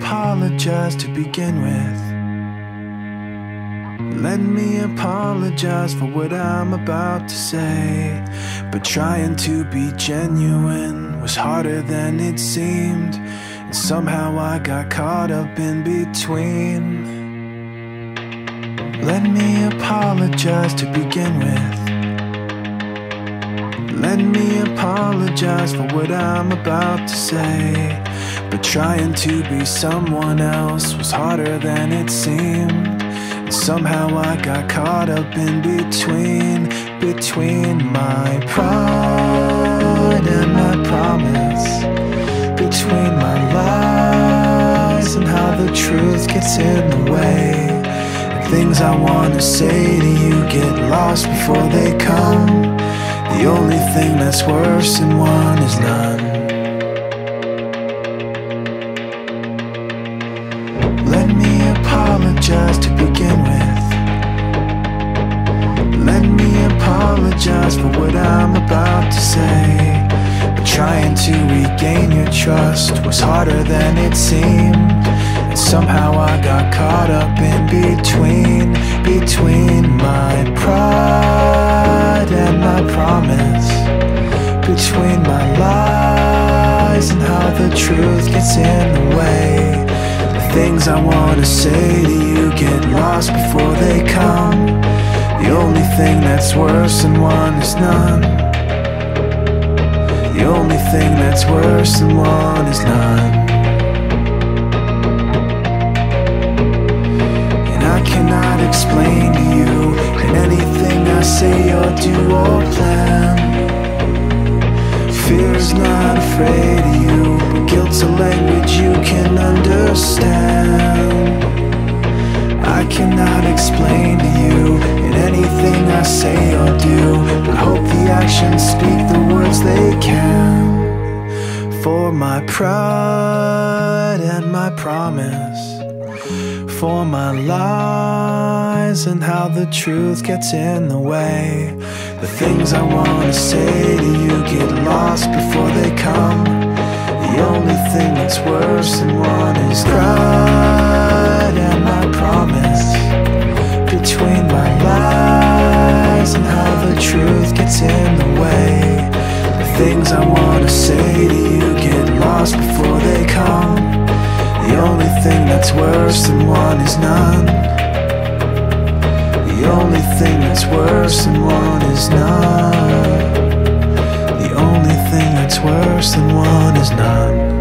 apologize to begin with. Let me apologize for what I'm about to say. But trying to be genuine was harder than it seemed. And somehow I got caught up in between. Let me apologize to begin with. Let me apologize for what I'm about to say. But trying to be someone else was harder than it seemed. And somehow I got caught up in between, between my pride and my promise, between my lies and how the truth gets in the way. And things I wanna say to you get lost before they come. The only thing that's worse than one is none. To regain your trust was harder than it seemed. And somehow I got caught up in between, between my pride and my promise. Between my lies and how the truth gets in the way. The things I wanna say to you get lost before they come. The only thing that's worse than one is none. The only thing that's worse than one is none. And I cannot explain to you in anything I say or do or plan. Fear is not afraid of you, but guilt's a language you can understand. I cannot explain to you my pride and my promise, for my lies and how the truth gets in the way. The things I wanna say to you get lost before they come. The only thing that's worse than one is pride lost before they come. The only thing that's worse than one is none. The only thing that's worse than one is none. The only thing that's worse than one is none.